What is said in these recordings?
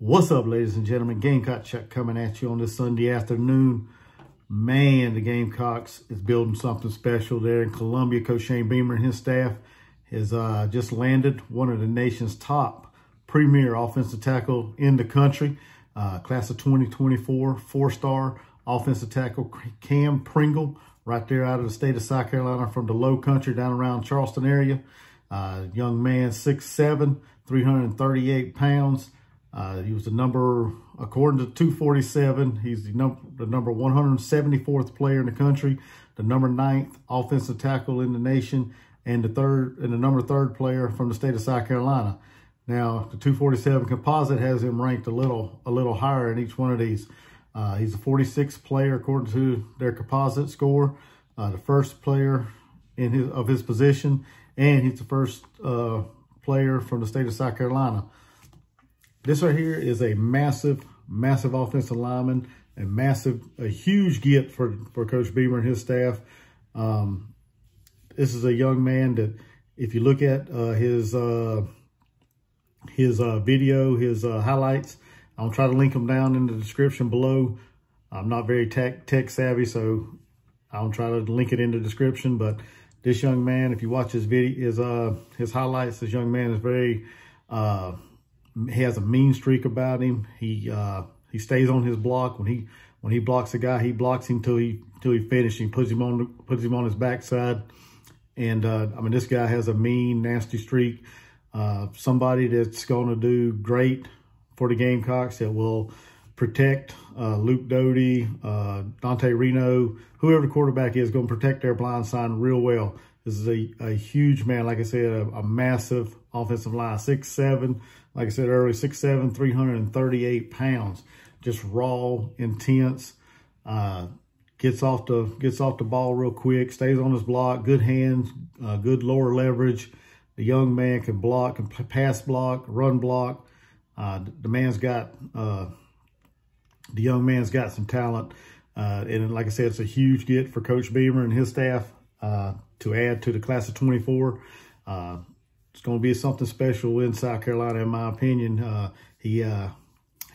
What's up, ladies and gentlemen? Gamecock Chuck coming at you on this Sunday afternoon. Man, the Gamecocks is building something special there in Columbia. Coach Shane Beamer and his staff has uh, just landed one of the nation's top premier offensive tackle in the country. Uh, class of 2024, four-star offensive tackle Kam Pringle, right there out of the state of South Carolina from the low country down around Charleston area. Uh, young man, 6'7", 338 pounds. Uh, he was the number, according to 247, he's the, num the number 174th player in the country, the number ninth offensive tackle in the nation, and the third and the number third player from the state of South Carolina. Now, the 247 composite has him ranked a little a little higher in each one of these. Uh, he's a 46th player according to their composite score, uh, the first player in his of his position, and he's the first uh, player from the state of South Carolina. This right here is a massive, massive offensive lineman, a massive, a huge get for, for Coach Beamer and his staff. Um, this is a young man that if you look at uh, his uh, his uh, video, his uh, highlights, I'll try to link them down in the description below. I'm not very tech, tech savvy, so I'll try to link it in the description. But this young man, if you watch his video, his uh, his highlights, this young man is very uh, he has a mean streak about him. He uh, he stays on his block when he when he blocks a guy, he blocks him till he till he finishes. He puts him on puts him on his backside. And uh, I mean, this guy has a mean, nasty streak. Uh, somebody that's going to do great for the Gamecocks that will protect uh, Luke Doty, uh, Dante Reno, whoever the quarterback is, going to protect their blind side real well. This is a, a huge man, like I said, a, a massive offensive line, six seven, like I said earlier, six seven, 338 pounds, just raw, intense. Uh, gets off the gets off the ball real quick, stays on his block, good hands, uh, good lower leverage. The young man can block, can pass block, run block. Uh, the man's got uh, the young man's got some talent, uh, and like I said, it's a huge get for Coach Beamer and his staff uh, to add to the class of 24. Uh, it's going to be something special in South Carolina, in my opinion. Uh, he uh,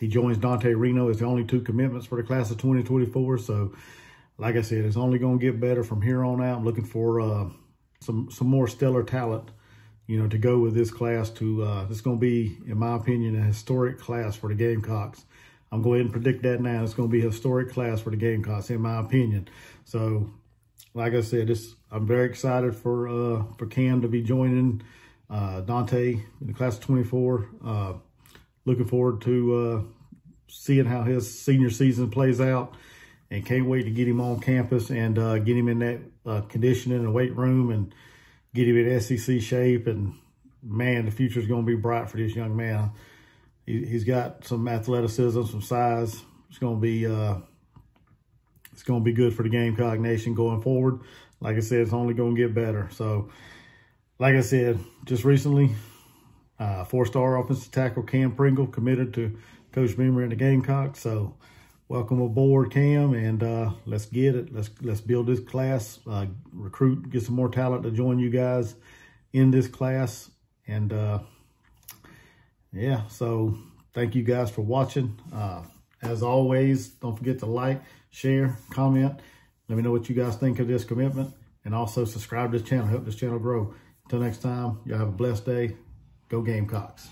he joins Dante Reno as the only two commitments for the class of 2024. So, like I said, it's only going to get better from here on out. I'm looking for uh, some some more stellar talent, you know, to go with this class. To it's going to be, in my opinion, a historic class for the Gamecocks. I'm going to predict that now. It's going to be a historic class for the Gamecocks, in my opinion. So, like I said, this I'm very excited for uh, for Kam to be joining uh, Dante in the class of 24. Uh, looking forward to uh, seeing how his senior season plays out and can't wait to get him on campus and uh, get him in that uh, conditioning and weight room and get him in SEC shape. And man, the future is going to be bright for this young man. He, has got some athleticism, some size. It's going to be it's going to be good for the Gamecock Nation going forward. Like I said, it's only going to get better. So like I said, just recently, uh, four-star offensive tackle Kam Pringle committed to Coach Beamer and the Gamecocks. So welcome aboard, Kam, and uh, let's get it. Let's let's build this class, uh, recruit, get some more talent to join you guys in this class. And uh, yeah, so thank you guys for watching. As always, don't forget to like, share, comment. Let me know what you guys think of this commitment. And also subscribe to this channel, help this channel grow. Until next time, y'all have a blessed day. Go Gamecocks.